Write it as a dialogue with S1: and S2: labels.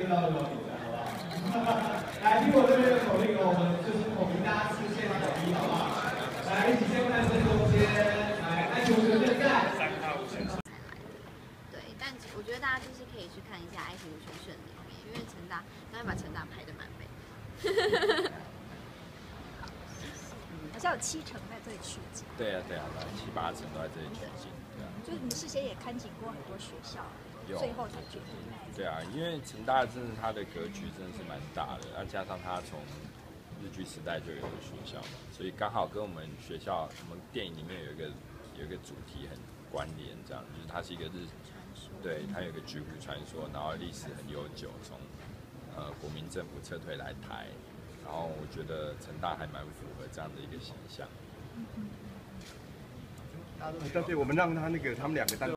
S1: 知道这种比赛，好不好？来，听我这边的口令哦，我们就是口令大家视线统一，好不好？来，一起先站正中间，来，安球权正在。三号选手。
S2: 对，但我觉得大家就是可以去看一下《爱情无全胜》里面，因为陈大刚才把陈大拍的蛮美。
S3: 好像有七成在这里取景。
S4: 对啊，对啊，七八成都在这里取景，对啊。
S3: 就你事先也看景过很多学校，最后才决定。
S4: 对啊，因为成大真的它的格局真的是蛮大的，那加上它从日据时代就有的学校嘛，所以刚好跟我们学校，我们电影里面有一个有一个主题很关联，这样就是它是一个日，对，它有一个巨湖传说，然后历史很悠久，从呃国民政府撤退来台，然后我觉得成大还蛮符合这样的一个形象。
S5: 但是我们让他那个他们两个单。